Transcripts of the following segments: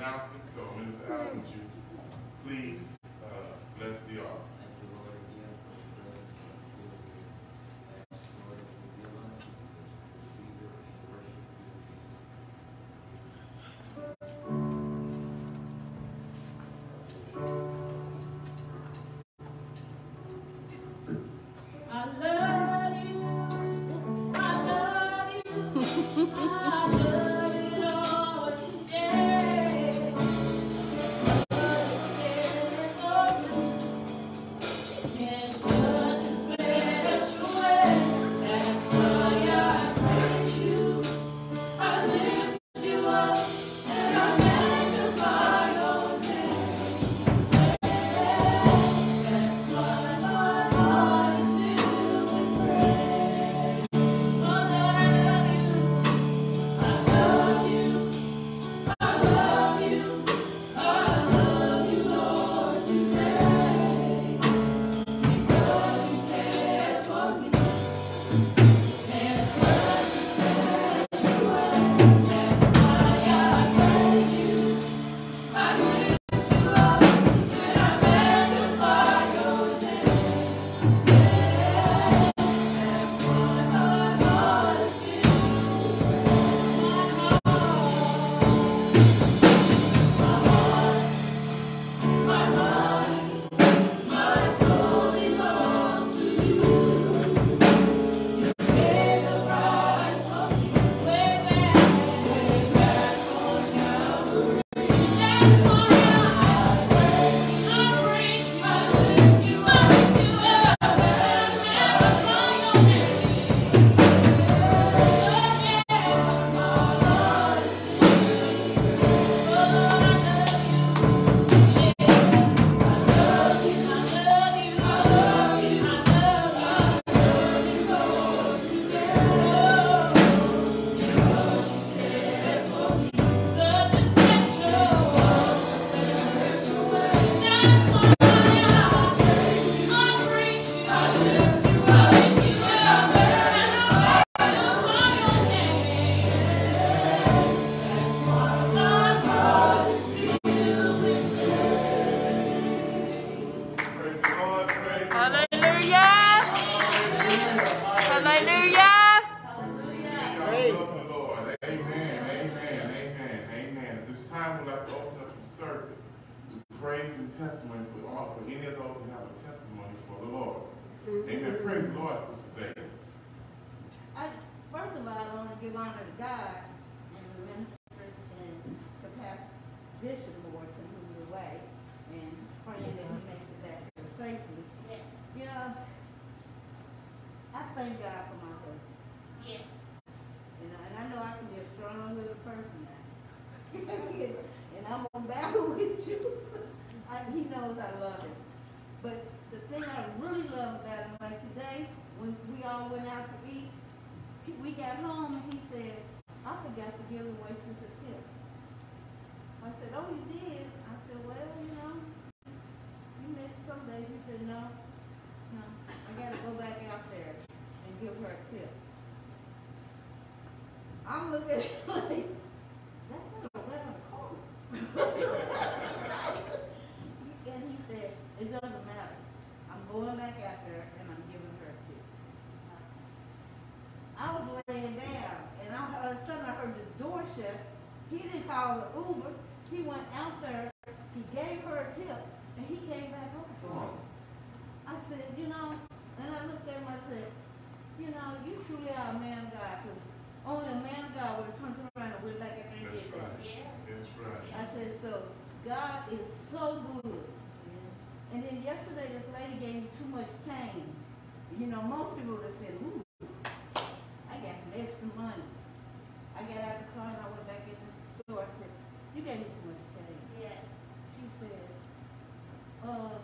announcements, so Minister Allen, would you please, and I'm gonna battle with you. I, he knows I love him. But the thing I really love about him, like today, when we all went out to eat, we got home and he said, I forgot to give away sister tip. I said, oh, you did? I said, well, you know, you missed some days. He said, no, no, I gotta go back out there and give her a tip. I'm looking it like, that's not around the corner. And he said, it doesn't matter. I'm going back out there and I'm giving her a tip. I was laying down and I, all of a sudden I heard this door shut. He didn't call an Uber. He went out there, he gave her a tip, and he came back home. I said, you know, and I looked at him, I said, you know, you truly are a man of God, only a man of God would have turned around and went back and That's did that. right. Yeah. That's right. I said, so God is so good. And then yesterday, this lady gave me too much change. You know, most people would have said, ooh, I got some extra money. I got out of the car and I went back in the store. I said, you gave me too much change. Yeah. She said, uh,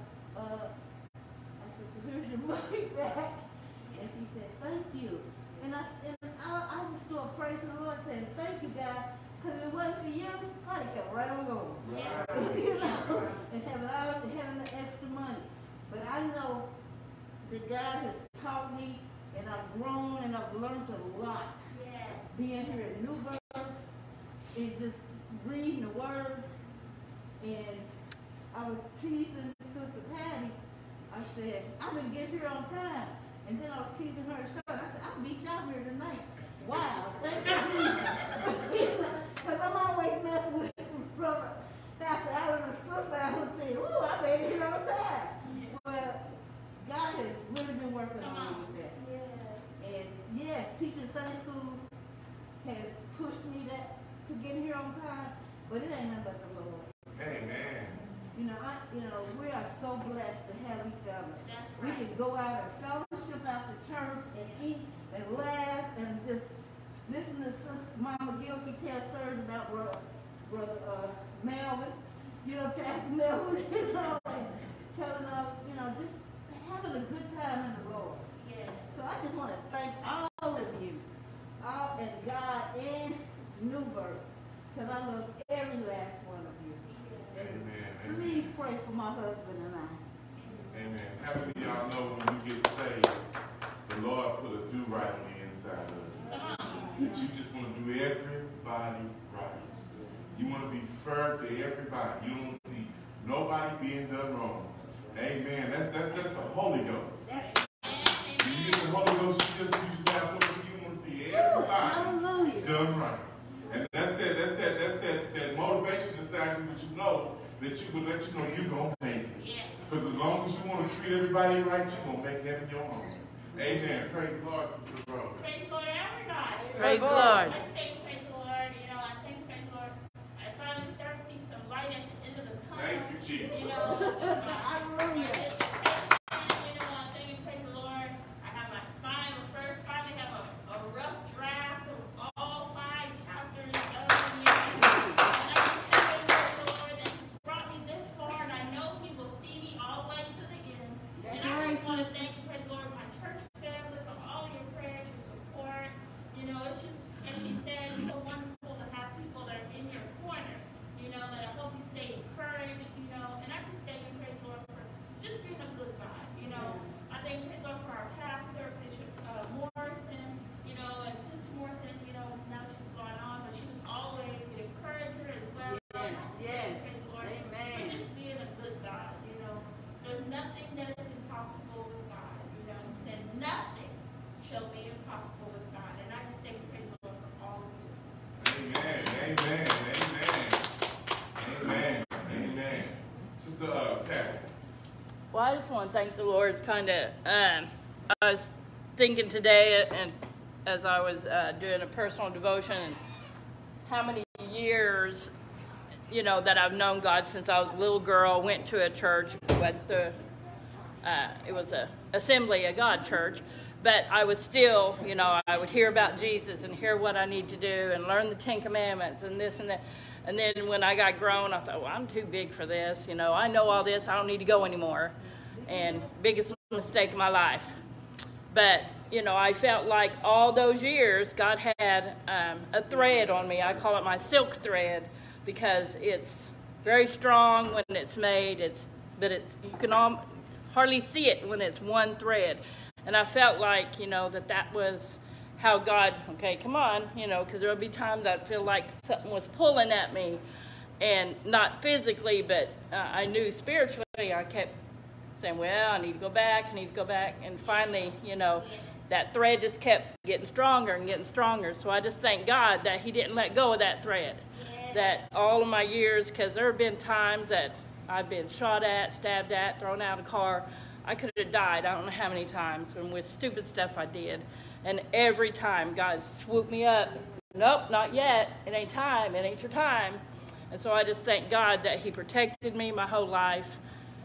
long as you to treat everybody right, you're gonna make heaven your home. Amen. Praise the Lord, Sister Brother. Praise the Lord, everybody. Praise the Lord. I say praise the Lord, you know, I think praise the Lord. I finally start to see some light at the end of the tunnel. Thank you, Jesus. You know, uh, Hallelujah. you know, I thank you, praise the Lord. I have my final, first, finally have a, a rough draft of all five chapters of the And I just thank you, praise the Lord, that He brought me this far, and I know He will see me all the way to the end. That's And I right, just want to sis. thank you, praise the Lord, my church family, for all your prayers, your support. You know, it's just, as she said, it's so wonderful to have people that are in your corner, you know, that I hope you stay encouraged, you know, and I just thank you, praise the Lord, for just being a good God, you know. I thank you, praise the Lord, for our pastor, Bishop uh, Morrison, you know, and Sister Morrison, you know, now she's gone on, but she was always an encourager as well. And I just Yes, thank you, praise the Lord, amen. for just being a good God, you know. There's nothing that is impossible with God, you know. He said, nothing shall be impossible with God. And I just thank you, praise the Lord, for all of you. Amen. Amen. Amen. Amen. Amen. Sister uh, Pat. To thank the Lord. Kind of, um, I was thinking today, and as I was uh, doing a personal devotion, and how many years, you know, that I've known God since I was a little girl. Went to a church, went to, uh, it was a Assembly of God church, but I was still, you know, I would hear about Jesus and hear what I need to do and learn the Ten Commandments and this and that. And then when I got grown, I thought, well, I'm too big for this. You know, I know all this. I don't need to go anymore. And biggest mistake of my life. But, you know, I felt like all those years, God had um, a thread on me. I call it my silk thread because it's very strong when it's made. It's, but it's, you can al- hardly see it when it's one thread. And I felt like, you know, that that was how God, okay, come on, you know, because there would be times I'd feel like something was pulling at me. And not physically, but uh, I knew spiritually, I kept saying, well, I need to go back, I need to go back. And finally, you know, that thread just kept getting stronger and getting stronger. So I just thank God that He didn't let go of that thread. That all of my years, because there have been times that I've been shot at, stabbed at, thrown out of a car. I could have died, I don't know how many times, and with stupid stuff I did. And every time God swooped me up, nope, not yet. It ain't time, it ain't your time. And so I just thank God that He protected me my whole life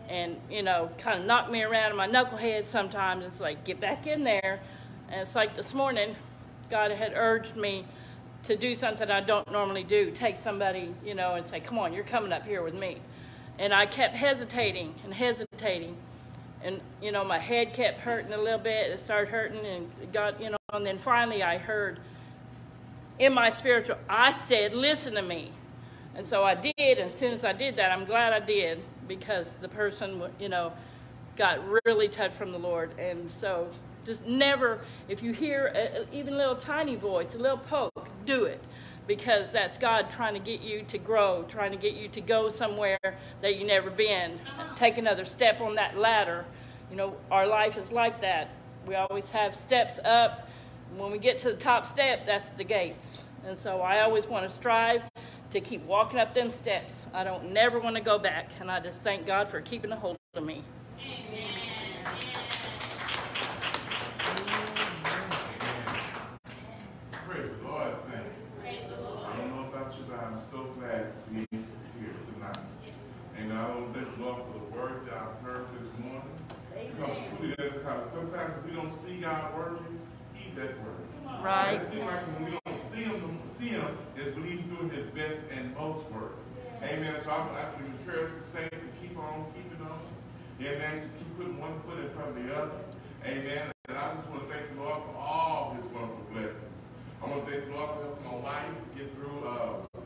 and you know kind of knock me around in my knucklehead sometimes. It's like get back in there. And it's like this morning god had urged me to do something i don't normally do take somebody you know and say come on you're coming up here with me. And i kept hesitating and hesitating. And you know my head kept hurting a little bit. It started hurting and got you know and then finally i heard in my spiritual i said listen to me. And so I did, and as soon as I did that, I'm glad I did because the person, you know, got really touched from the Lord. And so just never, if you hear a, even a little tiny voice, a little poke, do it because that's God trying to get you to grow, trying to get you to go somewhere that you never been, take another step on that ladder. You know, our life is like that. We always have steps up. When we get to the top step, that's the gates. And so I always want to strive to keep walking up them steps. I don't never want to go back. And I just thank God for keeping a hold of me. Praise the Lord, saints. I don't know about you, but I'm so glad to be here tonight. And I don't thank the Lord for the word that I've heard this morning. Because truly that is how sometimes we don't see God working, He's at work. Right. It seems like when we don't see Him, see Him is He's doing His best and most work. Amen. So I, I can encourage the saints to keep on keeping on. Amen. Just keep putting one foot in front of the other. Amen. And I just want to thank the Lord for all His wonderful blessings. I want to thank the Lord for helping my wife get through uh,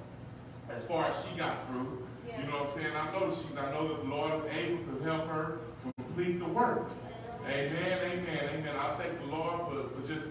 as far as she got through. You know what I'm saying? I know that she, I know that the Lord is able to help her complete the work. Amen, amen, amen. I thank the Lord for, for just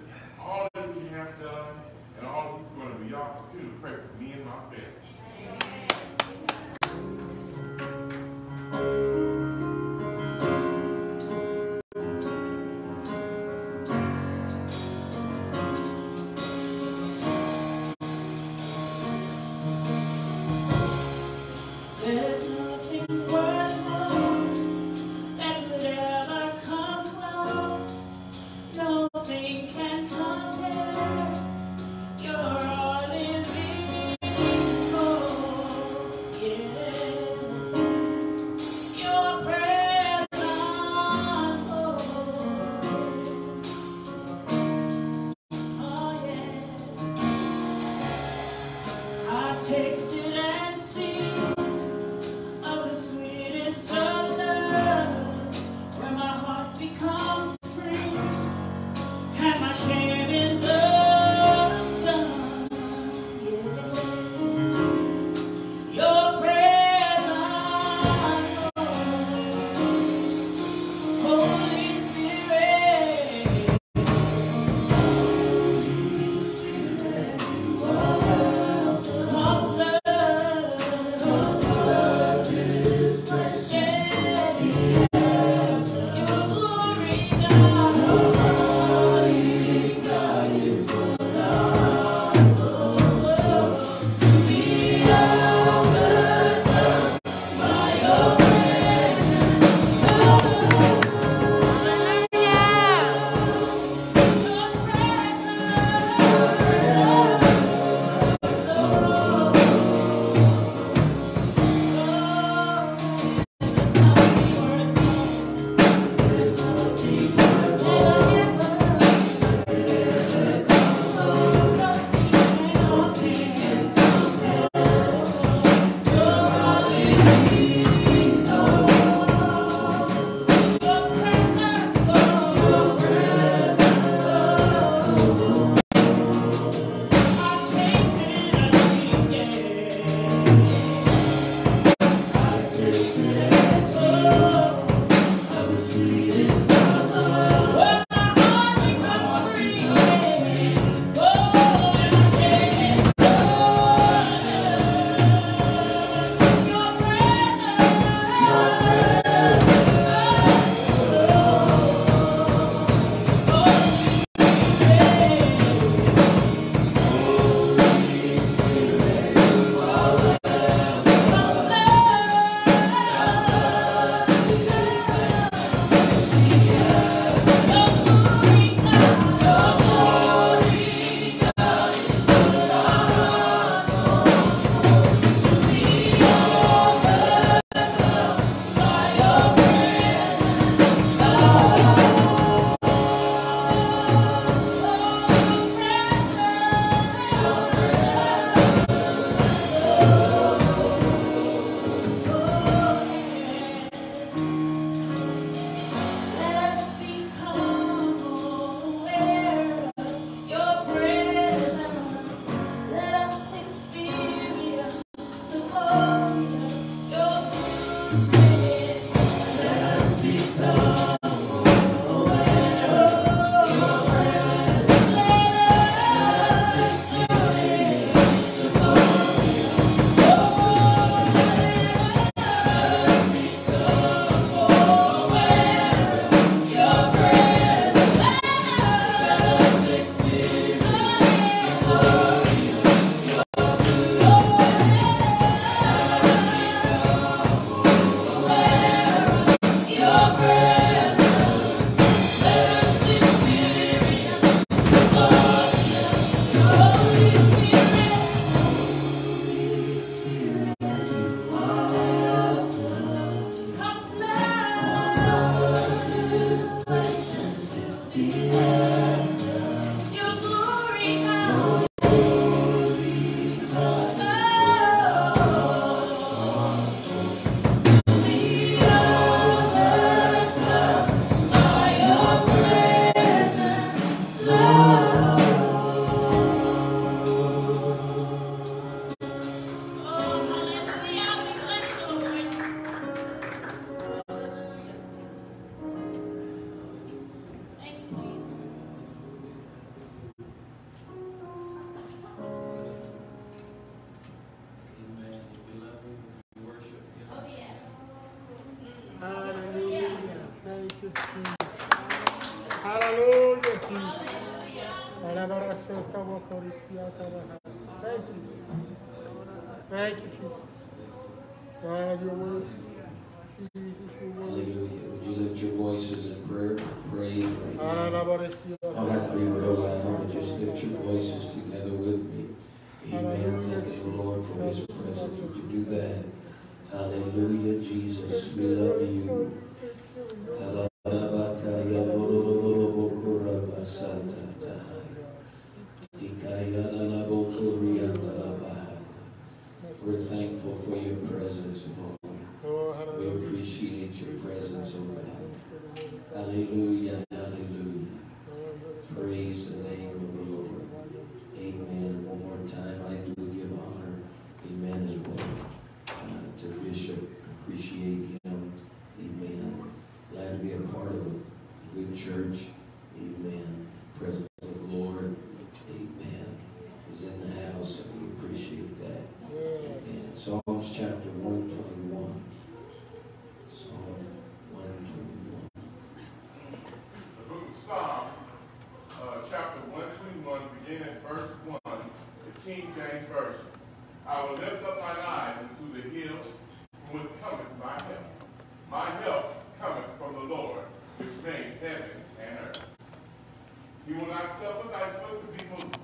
He will not suffer thy foot to be moved.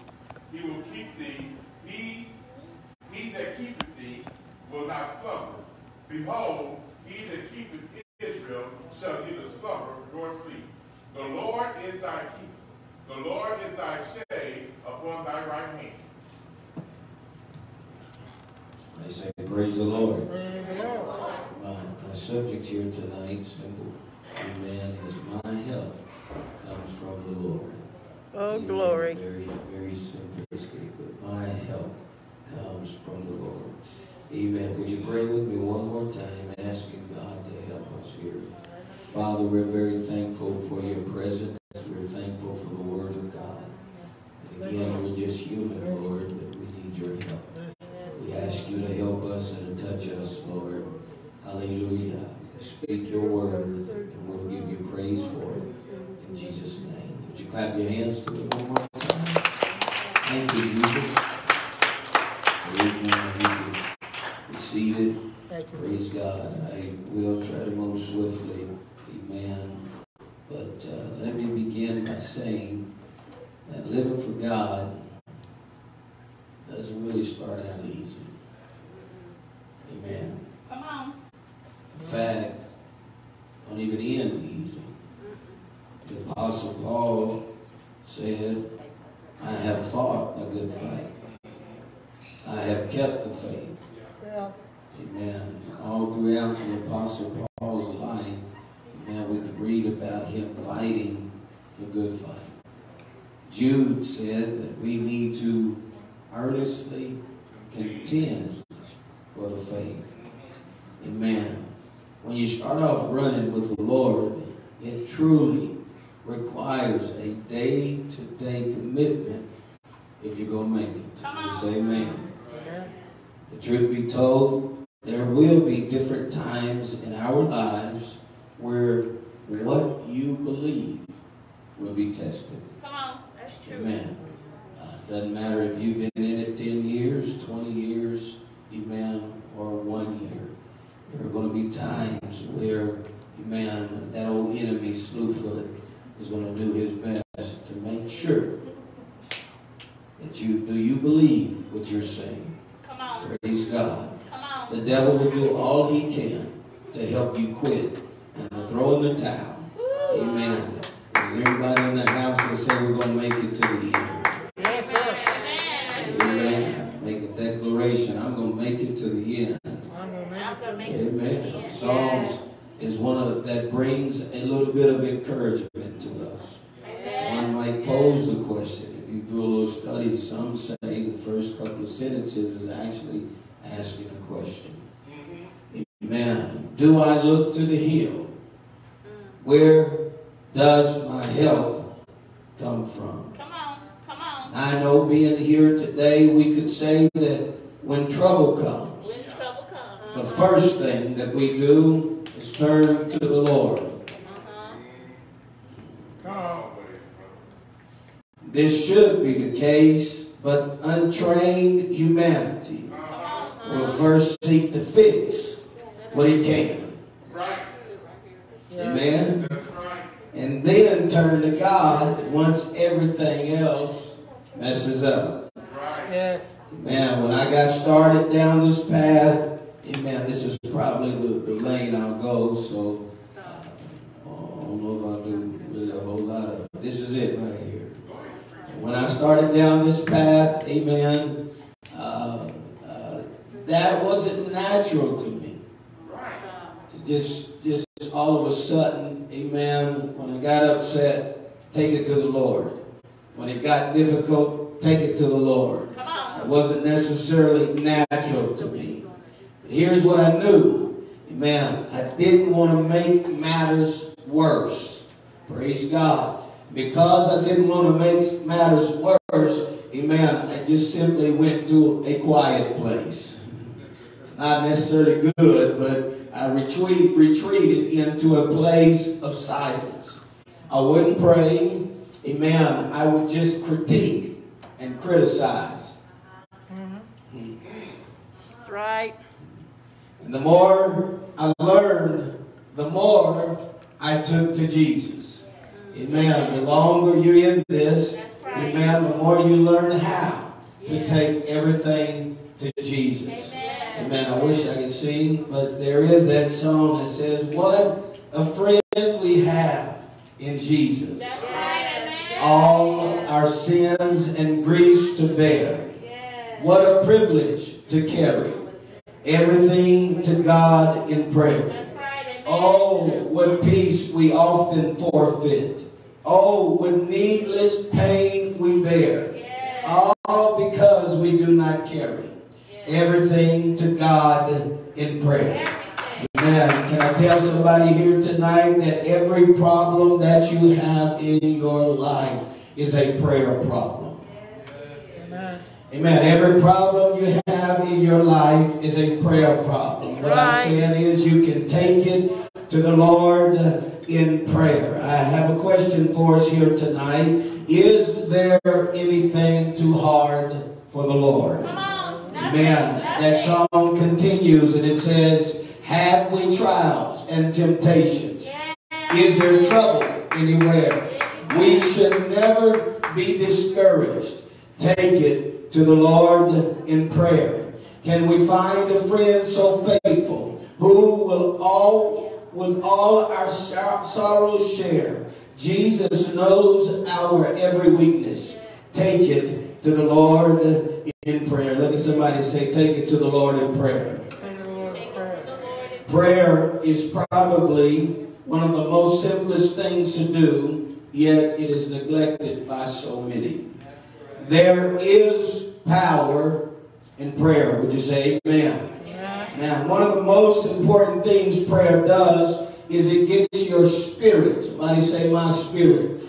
He will keep thee. He, he that keepeth thee will not slumber. Behold, he that keepeth Israel shall neither slumber nor sleep. The Lord is thy keeper. The Lord is thy shade upon thy right hand. I say, praise the Lord. Praise the Lord. My, my subject here tonight, simple, amen, is my help comes from the Lord. Oh, glory. Very, very simplistic, but my help comes from the Lord. Amen. Would you pray with me one more time, asking God to help us here? Father, we're very thankful for your presence. We're thankful for the word of God. And again, we're just human, Lord, but we need your help. We ask you to help us and to touch us, Lord. Hallelujah. Speak your word, and we'll give you praise for it. In Jesus' name. Would you clap your hands to me one more time? Thank you, Jesus. Amen. You can be seated. Praise God. I will try to move swiftly. Amen. But uh, let me begin by saying that living for God doesn't really start out easy. Amen. Come on. In fact, don't even end easy. The Apostle Paul said, I have fought a good fight. I have kept the faith. Yeah. Amen. All throughout the Apostle Paul's life, amen, we can read about him fighting the good fight. Jude said that we need to earnestly contend for the faith. Amen. When you start off running with the Lord, it truly requires a day-to-day commitment if you're going to make it. Come on. Say amen. Amen. The truth be told, there will be different times in our lives where what you believe will be tested. Come on. That's true. Amen. Uh, doesn't matter if you've been in it 10 years, 20 years, amen, or one year. There are going to be times where, amen, that old enemy, Slewfoot, is going to do his best to make sure that you, do you believe what you're saying? Come on. Praise God. Come on. The devil will do all he can to help you quit and to throw in the towel. Amen. Is everybody in the house that say we're going to make it to the end? Yes, sir. Amen. Make a declaration. I'm going to make it to the end. I'm gonna make I'm it gonna to make the it. Amen. Psalms is one of that brings a little bit of encouragement to us. One might pose the question. If you do a little study, some say the first couple of sentences is actually asking a question. Mm-hmm. Amen. Do I look to the hill? Mm. Where does my help come from? Come on. Come on. I know being here today, we could say that when trouble comes, When trouble comes. the first thing that we do Let's turn to the Lord. Uh-huh. Come on, brother. This should be the case, but untrained humanity will first seek to fix what he can. Amen. And then turn to God once everything else messes up. Man, when I got started down this path, amen, this is probably the, the lane I'll go, so uh, I don't know if I'll do really a whole lot of This is it right here. When I started down this path, amen, uh, uh, that wasn't natural to me. To just, just all of a sudden, amen, when I got upset, take it to the Lord. When it got difficult, take it to the Lord. It wasn't necessarily natural to me. But here's what I knew. Amen. I didn't want to make matters worse. Praise God. Because I didn't want to make matters worse, amen, I just simply went to a quiet place. It's not necessarily good, but I retreat, retreated into a place of silence. I wouldn't pray. Amen. I would just critique and criticize. Mm-hmm. That's right. And the more I learned, the more I took to Jesus. Amen. The longer you're in this, amen, the more you learn how to take everything to Jesus. Amen. I wish I could sing, but there is that song that says, What a friend we have in Jesus. All our sins and griefs to bear. What a privilege to carry everything to God in prayer. Oh, what peace we often forfeit. Oh, what needless pain we bear. All because we do not carry everything to God in prayer. Amen. Can I tell somebody here tonight that every problem that you have in your life is a prayer problem? Amen. Amen. Every problem you have in your life is a prayer problem. What I'm saying is you can take it to the Lord in prayer. I have a question for us here tonight. Is there anything too hard for the Lord? Amen. That song continues and it says, Have we trials and temptations? Is there trouble anywhere? We should never be discouraged. Take it to the Lord in prayer. Can we find a friend so faithful who will all with all our sorrows share? Jesus knows our every weakness. Take it to the Lord in prayer. Look at somebody say, Take it to the Lord in prayer. Prayer is probably one of the most simplest things to do, yet it is neglected by so many. There is power in prayer. Would you say amen? Now, one of the most important things prayer does is it gets your spirit. Somebody say, my spirit.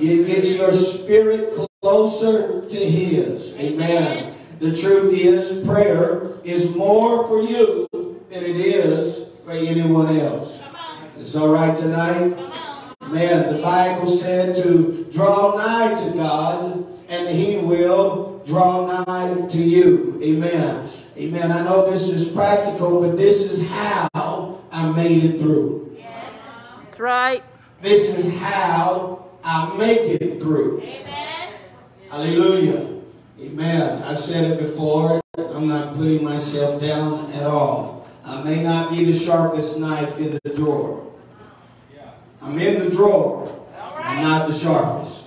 It gets your spirit closer to His. Amen. The truth is, prayer is more for you than it is for anyone else. It's all right tonight? Man, the Bible said to draw nigh to God and He will draw nigh to you. Amen. Amen. I know this is practical, but this is how I made it through. That's right. This is how I make it through. Amen. Hallelujah. Amen. I've said it before. I'm not putting myself down at all. I may not be the sharpest knife in the drawer. I'm in the drawer. I'm not the sharpest.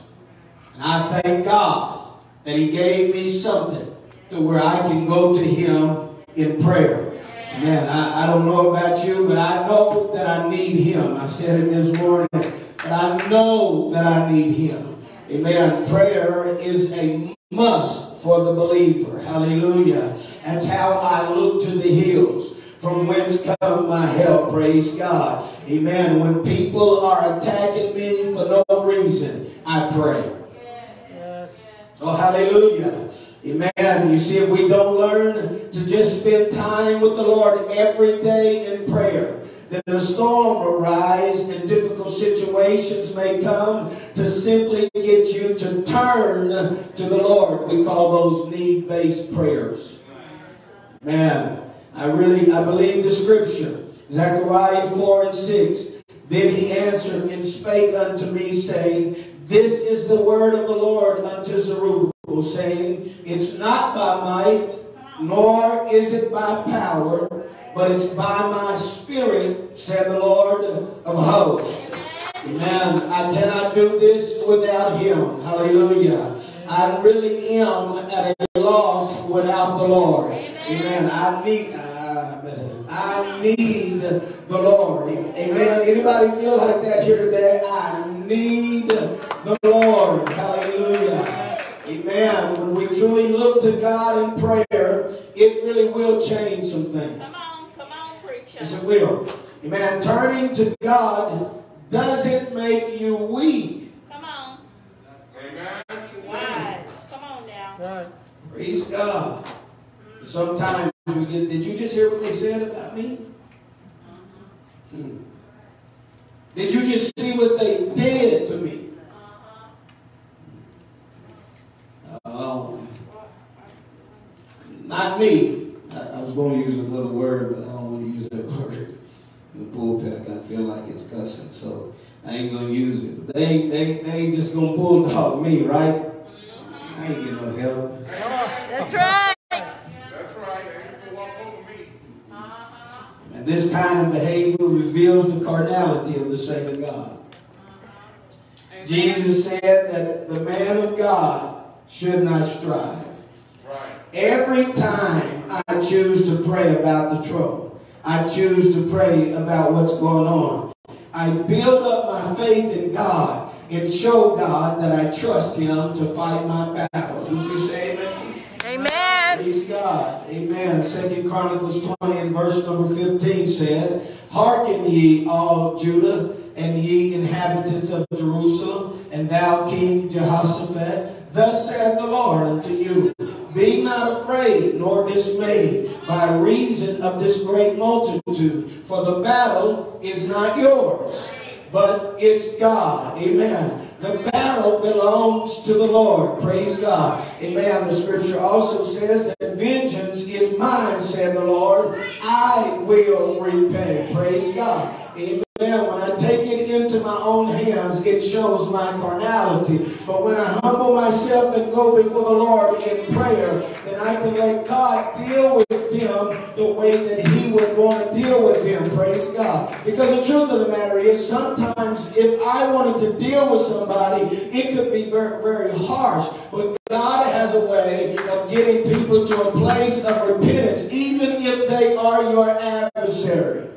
And I thank God that He gave me something to where I can go to Him in prayer. Amen. I, I don't know about you, but I know that I need Him. I said it this morning, but I know that I need Him. Amen. Prayer is a must for the believer. Hallelujah. That's how I look to the hills. From whence come my help? Praise God. Amen. When people are attacking me for no reason, I pray. Oh, hallelujah. Amen. You see, if we don't learn to just spend time with the Lord every day in prayer, then a storm will rise and difficult situations may come to simply get you to turn to the Lord. We call those need-based prayers. Man, I really, I believe the scripture. Zechariah 4 and 6. Then he answered and spake unto me, saying, This is the word of the Lord unto Zerubbabel, saying, It's not by might, nor is it by power, but it's by my spirit, said the Lord of hosts. Amen. I cannot do this without him. Hallelujah. I really am at a loss without the Lord. Amen. I need uh, I need the Lord. Amen. Anybody feel like that here today? I need the Lord. Hallelujah. Amen. When we truly look to God in prayer, it really will change some things. Come on, come on, preacher. Yes, it will. Amen. Turning to God doesn't make you weak. Come on. Amen. Wise. Come on now. Right. Praise God. Sometimes we get, did you just hear what they said about me? Hmm. Did you just see what they did to me? Oh, not me. I, I was going to use another word, but I don't want to use that word. In the pulpit, I kind of feel like it's cussing, so I ain't going to use it. But they ain't, they, ain't- they ain't just going to bulldog me, right? I ain't getting no help. That's right. That's right. They used to walk over me. And this kind of behavior reveals the carnality of the saint of God. Jesus said that the man of God should not strive. Right. Every time I choose to pray about the trouble, I choose to pray about what's going on. I build up my faith in God and show God that I trust Him to fight my battles. Would you say amen? Amen. Praise God. Amen. Second Chronicles 20 and verse number 15 said, Hearken ye all Judah and ye inhabitants of Jerusalem, and thou King Jehoshaphat, thus saith the Lord unto you, Be not afraid nor dismayed by reason of this great multitude, for the battle is not yours, but it's God. Amen. The battle belongs to the Lord. Praise God. Amen. The scripture also says that vengeance is mine, said the Lord. I will repay. Praise God. Amen. When I my own hands, it shows my carnality. But when I humble myself and go before the Lord in prayer, then I can let God deal with them the way that He would want to deal with them. Praise God. Because the truth of the matter is, sometimes if I wanted to deal with somebody, it could be very, very harsh. But God has a way of getting people to a place of repentance, even if they are your adversary.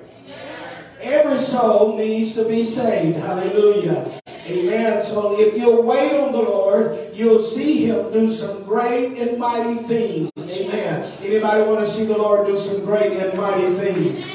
Every soul needs to be saved. Hallelujah. Amen. So if you'll wait on the Lord, you'll see him do some great and mighty things. Amen. Anybody want to see the Lord do some great and mighty things?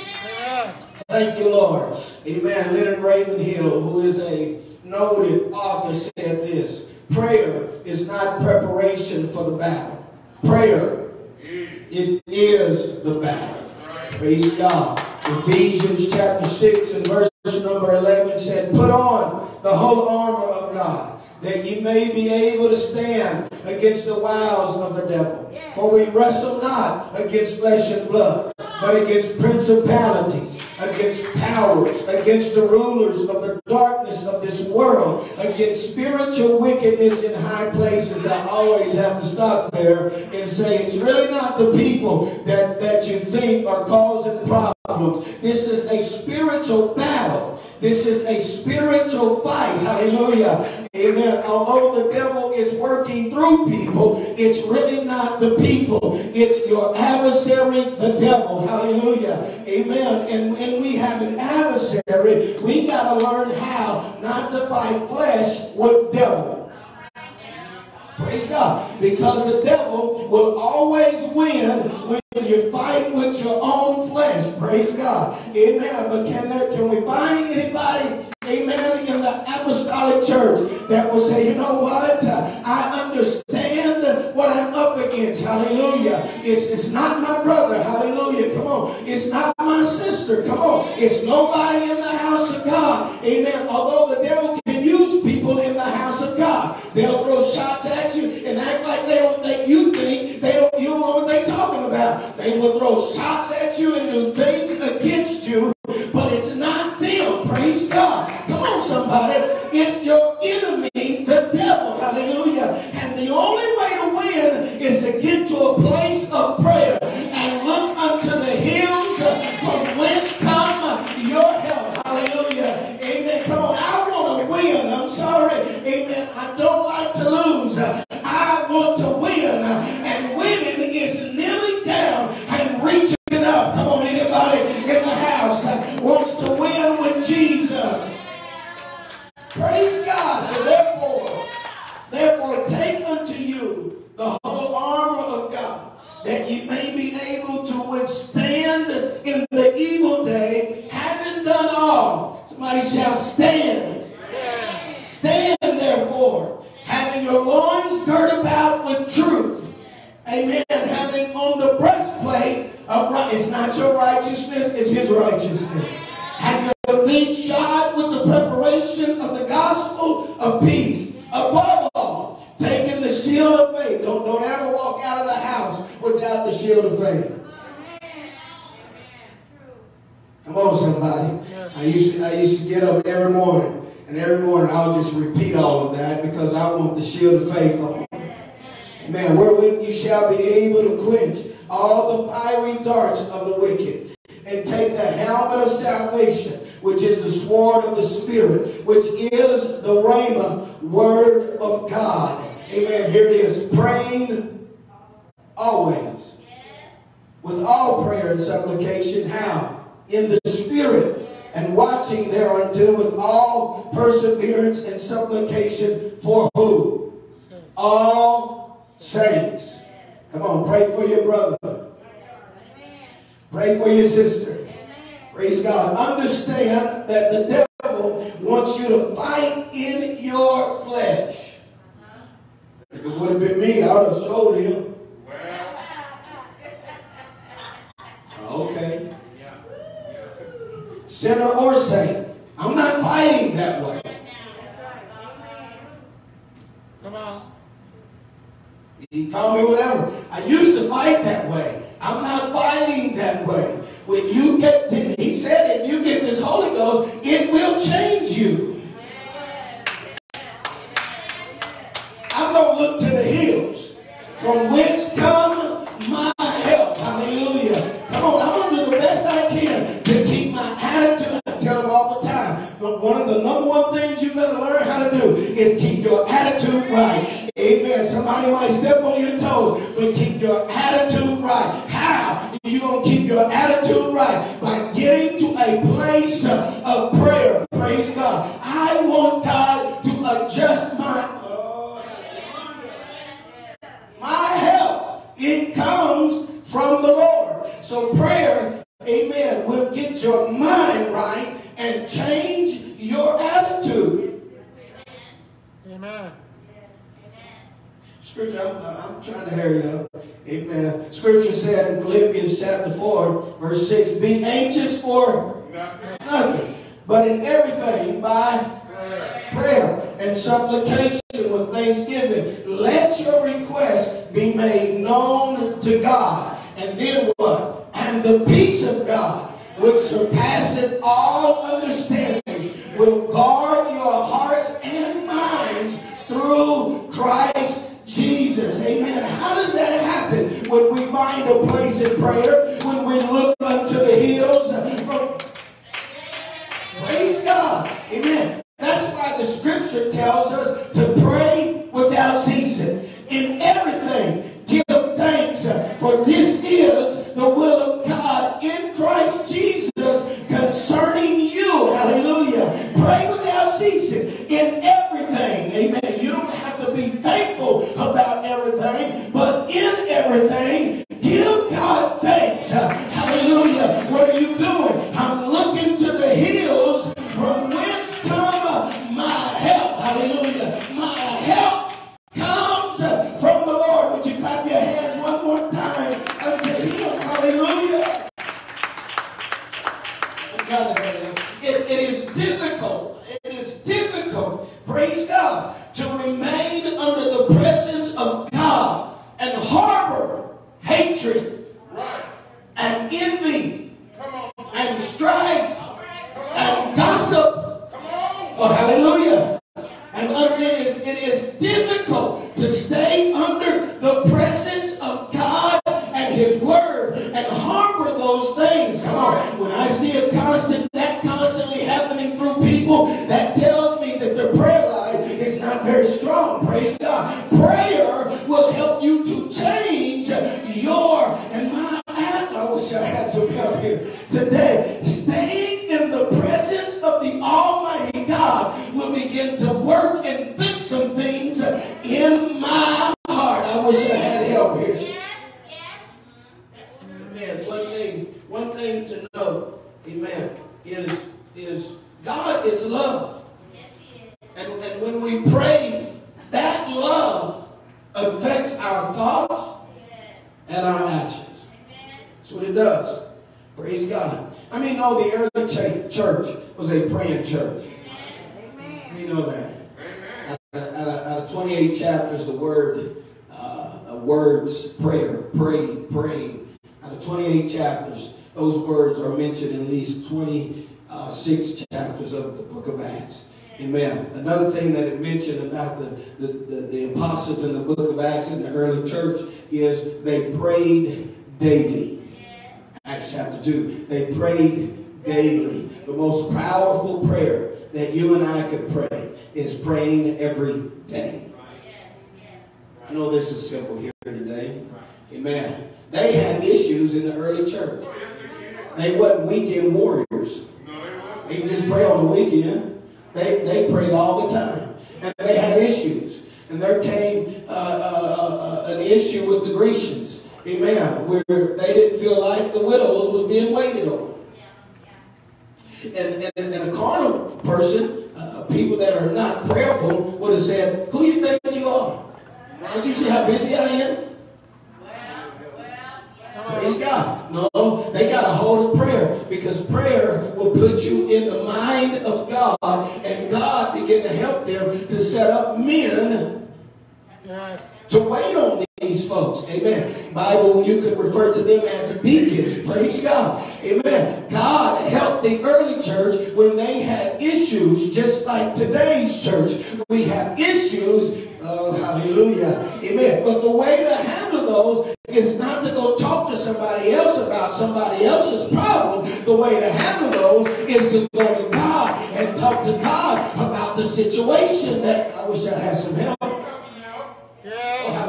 Thank you, Lord. Amen. Leonard Ravenhill, who is a noted author, said this. Prayer is not preparation for the battle. Prayer, it is the battle. Praise God. Ephesians chapter 6 and verse number 11 said, Put on the whole armor of God, that ye may be able to stand against the wiles of the devil. For we wrestle not against flesh and blood, but against principalities, against powers, against the rulers of the darkness of this world, against spiritual wickedness in high places. I always have to stop there and say it's really not the people that, that you think are causing problems. This is a spiritual battle. This is a spiritual fight. Hallelujah. Amen. Although the devil is working through people, it's really not the people. It's your adversary, the devil. Hallelujah. Amen. And when we have an adversary, we got to learn how not to fight flesh with devil. Praise God. Because the devil will always win when and you fight with your own flesh. Praise God. Amen. But can there can we find anybody, amen, in the apostolic church that will say, you know what? I understand what I'm up against. Hallelujah. It's it's not my brother. Hallelujah. Come on. It's not my sister. Come on. It's nobody in the house understand that the devil wants you to fight in your flesh. If it would have been me, I would have told him bring daily. The most powerful prayer that you and I could pray is praying every day. I know this is simple here today. Amen. They had issues in the early church. They wasn't weekend warriors. They just pray on the weekend. They, they prayed all the time. And they had issues. And there came uh, uh, uh, an issue with the Grecians. Amen. Where they didn't feel like the widows was being waited on. And, and, and a carnal person, uh, people that are not prayerful, would have said, Who you think you are? Don't you see how busy I am? Praise God. No, they got a hold of prayer because prayer will put you in the mind of God and God begin to help them to set up men to wait on these folks. Amen. Bible, you could refer to them as deacons. Praise God. Amen. God helped the early church when they had issues, just like today's church. We have issues. Oh, hallelujah. Amen. But the way to handle those is not to go talk to somebody else about somebody else's problem. The way to handle those is to go to God and talk to God about the situation that I wish I had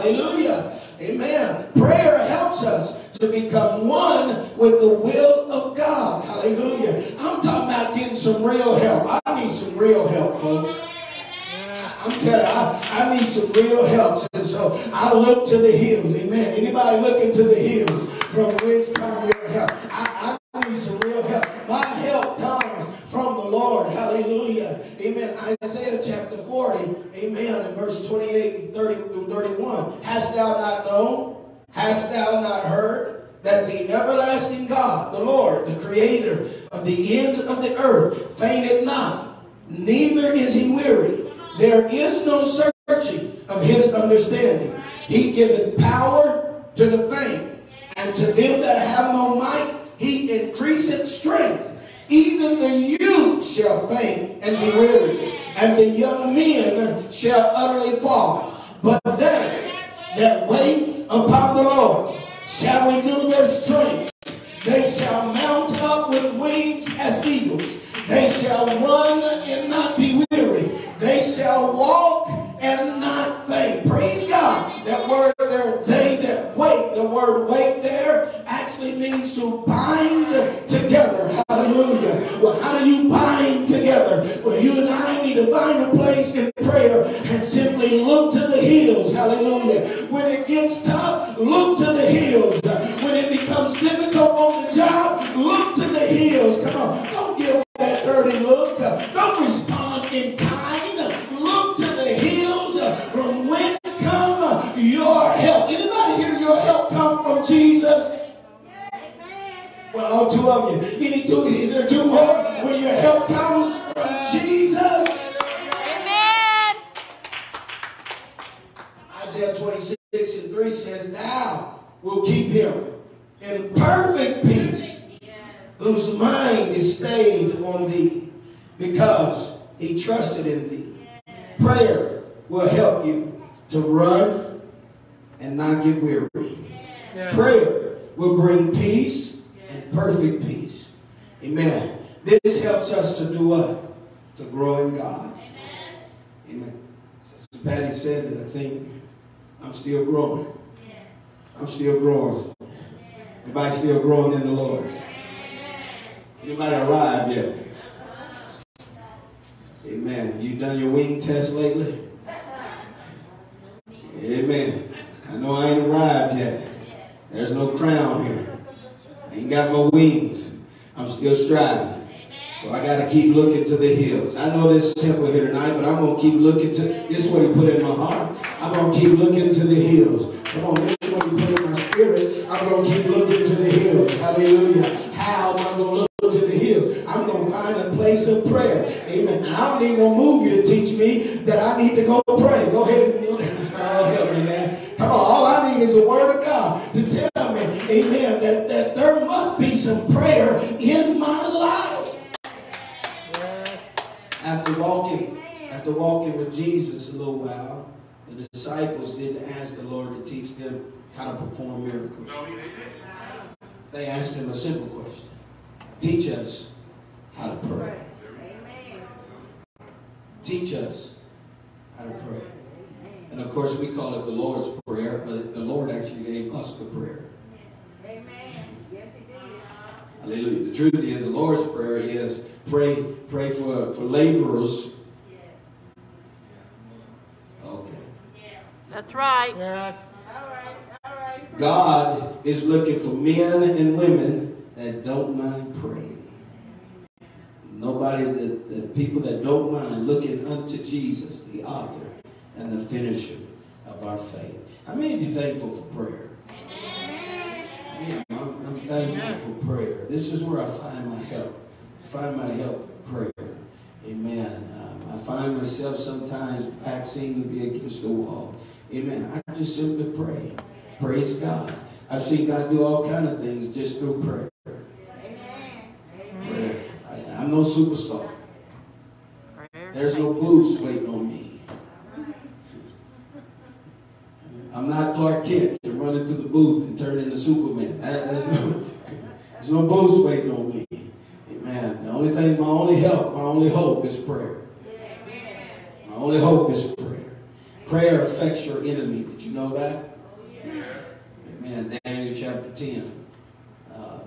hallelujah. Amen. Prayer helps us to become one with the will of God. Hallelujah. I'm talking about getting some real help. I need some real help, folks. I'm telling you, I, I need some real help. And so I look to the hills. Amen. Anybody looking to the hills from whence come your help? I, I need some real help. My help comes from the Lord. Hallelujah. Amen. Isaiah chapter 40. Amen. In verse 28 and 30 through 31. Hast thou not known? Hast thou not heard? That the everlasting God, the Lord, the creator of the ends of the earth, fainted not, neither is he weary. There is no searching of his understanding. He giveth power to the faint, and to them that have no might, he increaseth strength. Even the youth shall faint and be weary, and the young men shall utterly fall. But they that wait upon the Lord shall renew their strength. They shall mount up with wings as eagles. They shall run and not be weary. They shall walk and not faint. Praise God. That word there, they that wait, the word wait there actually means to bind together. Hallelujah. Well, how do you bind together? Well, you and I to find a place think I'm still growing. I'm still growing. Anybody still growing in the Lord? Anybody arrived yet? Amen. You done your wing test lately? Amen. I know I ain't arrived yet. There's no crown here. I ain't got my wings. I'm still striving. So I got to keep looking to the hills. I know this temple here tonight, but I'm going to keep looking to, this is what he put in my heart. I'm going to keep looking to the hills. Come on, this is what he put in my spirit. I'm going to keep looking to the hills. Hallelujah. How am I going to look to the hills? I'm going to find a place of prayer. Amen. I don't need no movie to teach me that I need to go pray. Go ahead how to perform miracles. No, he didn't. They asked him a simple question. Teach us how to pray. Amen. Teach us how to pray. And of course, we call it the Lord's Prayer, but the Lord actually gave us the prayer. Amen. Yes, he did. Hallelujah. The truth is, the Lord's Prayer is pray, pray for, for laborers. Okay. That's right. Yes. All right, all right. God is looking for men and women that don't mind praying. Nobody, the, the people that don't mind looking unto Jesus, the author and the finisher of our faith. How many of you thankful for prayer? Yeah, I'm, I'm thankful for prayer. This is where I find my help. I find my help in prayer. Amen. Um, I find myself sometimes back seem to be against the wall. Amen. I just simply pray. Praise God. I've seen God do all kind of things just through prayer. Amen. prayer. I, I'm no superstar. Prayer There's no booths waiting on me. I'm not Clark Kent to run into the booth and turn into Superman. That- there's no, there's no booths waiting on me. Amen. The only thing, my only help, my only hope is prayer. My only hope is prayer. Prayer affects your enemy. Did you know that? Amen. Daniel chapter 10. Uh, uh,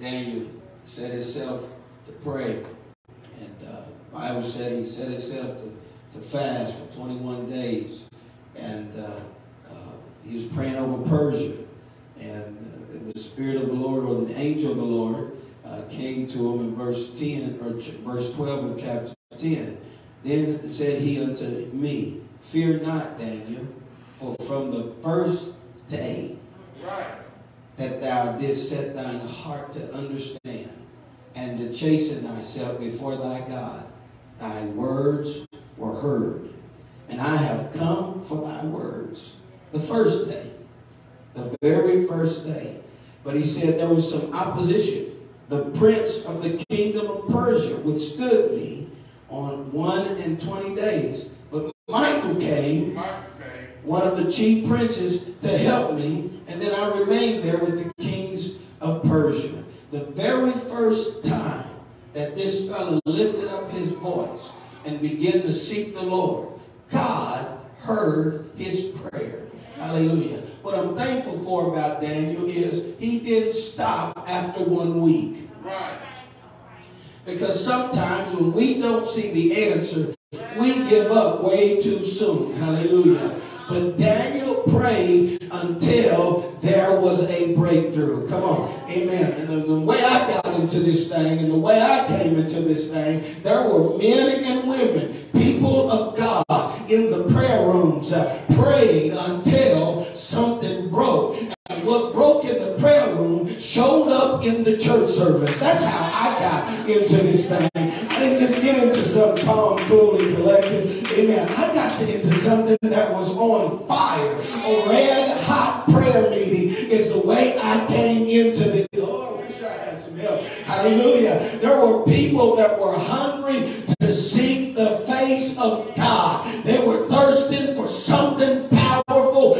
Daniel set himself to pray. And uh, Bible said he set himself to, to fast for 21 days. And uh, uh, he was praying over Persia. And uh, the Spirit of the Lord, or the angel of the Lord, came to him in verse 10, or verse 12 of chapter 10. Then said he unto me, Fear not, Daniel, for from the first day Right. that thou didst set thine heart to understand and to chasten thyself before thy God, thy words were heard. And I have come for thy words. The first day, the very first day. But he said there was some opposition. The prince of the kingdom of Persia withstood me on one and twenty days. But Michael came Michael came. One of the chief princes to help me, and then I remained there with the kings of Persia. The very first time that this fellow lifted up his voice and began to seek the Lord, God heard his prayer. Hallelujah. What I'm thankful for about Daniel is he didn't stop after one week. Right. Because sometimes when we don't see the answer, we give up way too soon. Hallelujah. But Daniel prayed until there was a breakthrough. Come on. Amen. And the, the way I got into this thing and the way I came into this thing, there were men and women, people of God in the prayer rooms, uh, prayed until something broke. What broke in the prayer room showed up in the church service. That's how I got into this thing. I didn't just get into some calm, cool, and collected. Amen. I got to into something that was on fire. A red hot prayer meeting is the way I came into the. Oh, I wish I had some help. Hallelujah. There were people that were hungry to seek the face of God. They were thirsting for something powerful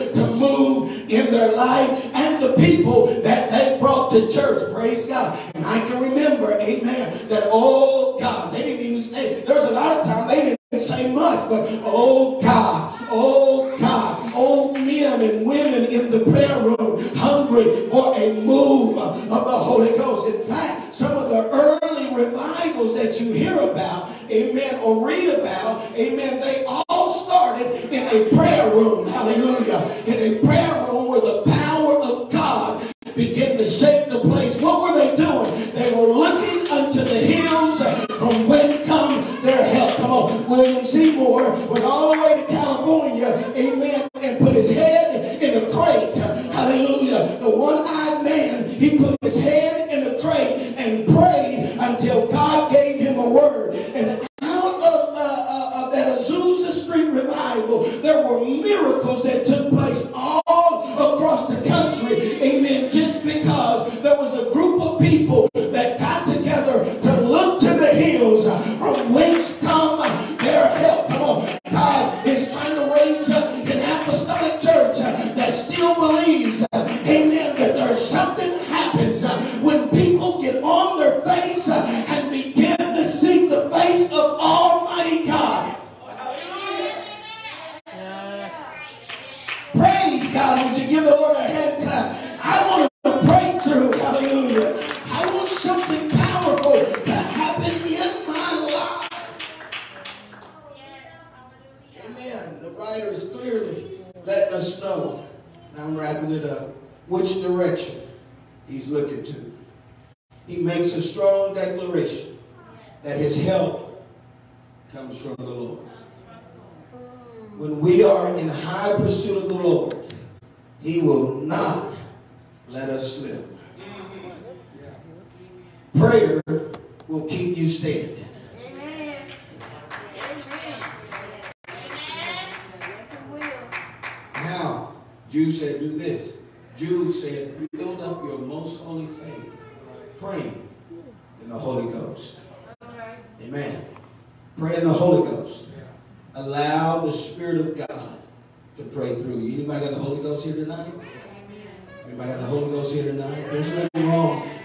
their life and the people that they brought to church. Praise God. And I can remember, amen, that, oh God, they didn't even say, there's a lot of time they didn't say much, but oh God, oh God, oh men and women in the prayer room hungry for a move of the Holy Ghost. In fact, some of the early revivals that you hear about, amen, or read about, amen, they all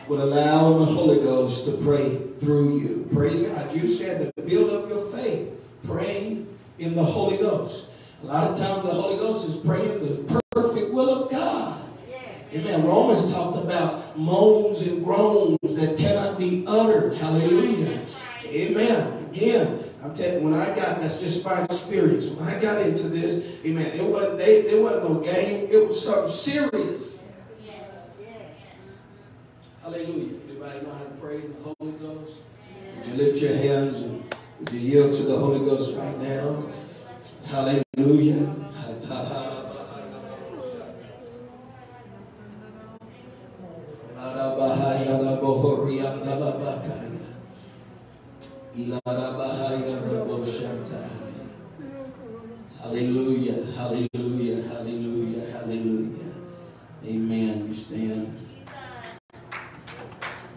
wrong allow the Holy Ghost to pray through you. Praise God. You said to build up your faith, praying in the Holy Ghost. A lot of times the Holy Ghost is praying the perfect will of God. Amen. Romans talked about moans and groans that cannot be uttered. Hallelujah. Amen. Again, I'm telling you, when I got that's just my experience. When I got into this, amen, it wasn't they, there wasn't no game. It was something serious. Hallelujah. Anybody know how to pray in the Holy Ghost? Would you lift your hands and would you yield to the Holy Ghost right now? Hallelujah. Hallelujah, hallelujah, hallelujah, hallelujah. Amen. You.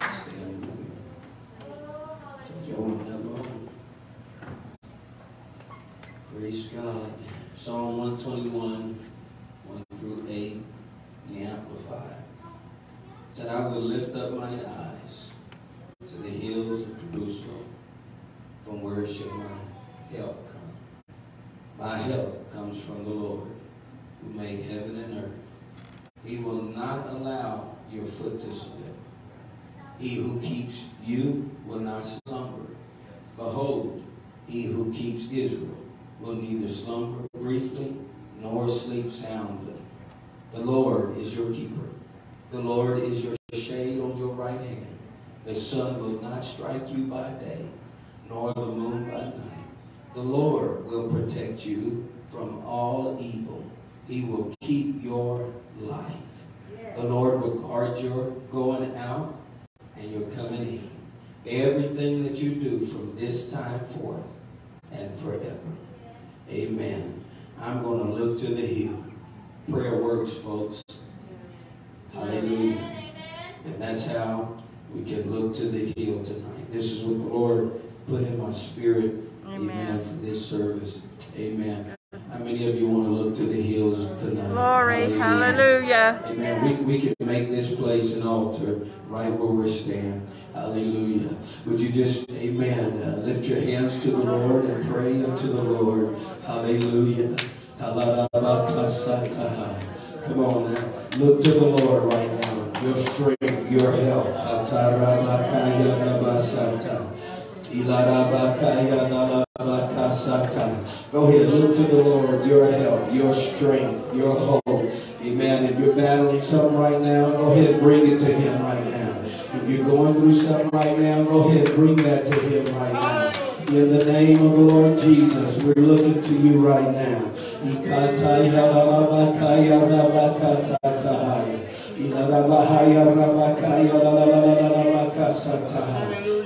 Stand with me. Told you I wasn't that long. Praise God. Psalm 121, 1 through 8, the Amplified. Said, I will lift up mine eyes to the hills of Jerusalem, from where shall my help come? My help comes from the Lord, who made heaven and earth. He will not allow your foot to slip. He who keeps you will not slumber. Behold, he who keeps Israel will neither slumber briefly nor sleep soundly. The Lord is your keeper. The Lord is your shade on your right hand. The sun will not strike you by day, nor the moon by night. The Lord will protect you from all evil. He will keep your life. The Lord will guard your going out and your coming in. Everything that you do from this time forth and forever. Amen. I'm going to look to the hill. Prayer works, folks. Hallelujah. And that's how we can look to the hill tonight. This is what the Lord put in my spirit. Amen. Amen. for this service. Amen. How many of you want to look to the hills tonight? Glory. Hallelujah. Amen. We, we can make this place an altar right where we stand. Hallelujah. Would you just, amen, uh, lift your hands to the Lord and pray unto the Lord. Hallelujah. Come on now. Look to the Lord right now. Your strength, your help. Go ahead, look to the Lord, your help, your strength, your hope. Amen. If you're battling something right now, go ahead and bring it to Him right now. You're going through something right now, go ahead bring that to Him right now. In the name of the Lord Jesus, we're looking to you right now.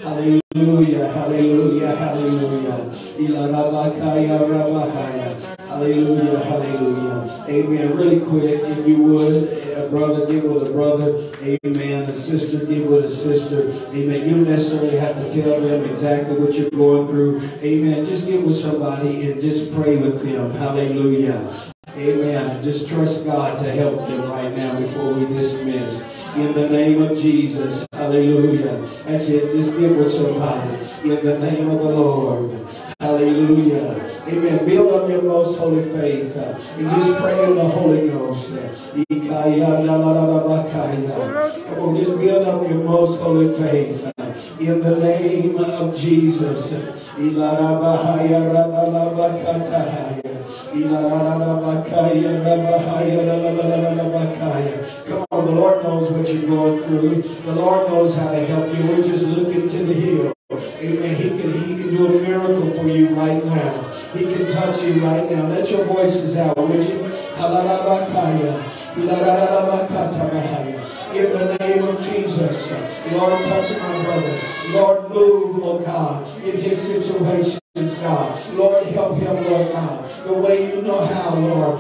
Hallelujah, hallelujah, hallelujah. Hallelujah, hallelujah. Amen. Really quick, if you would, a brother get with a brother. Amen. A sister get with a sister. Amen. You don't necessarily have to tell them exactly what you're going through. Amen. Just get with somebody and just pray with them. Hallelujah. Amen. And just trust God to help them right now before we dismiss. In the name of Jesus. Hallelujah. That's it. Just get with somebody. In the name of the Lord. Hallelujah. Amen. Build up your most holy faith and just pray in the Holy Ghost. Come on, just build up your most holy faith in the name of Jesus. Come on, the Lord knows what you're going through. The Lord knows how to help you. We're just looking to the hill. Amen. He can, he can a miracle for you right now. He can touch you right now. Let your voices out, would you? In the name of Jesus, Lord, touch my brother. Lord, move, oh God, in his situation. God. Lord, help him, Lord God, the way you know how, Lord.